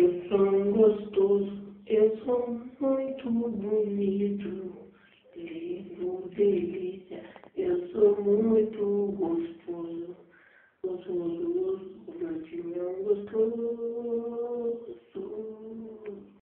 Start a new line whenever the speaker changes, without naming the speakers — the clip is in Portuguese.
Eu sou gostoso, eu sou muito bonito, lindo, delícia. Eu sou muito gostoso, gostoso, gostoso, meu é gostoso.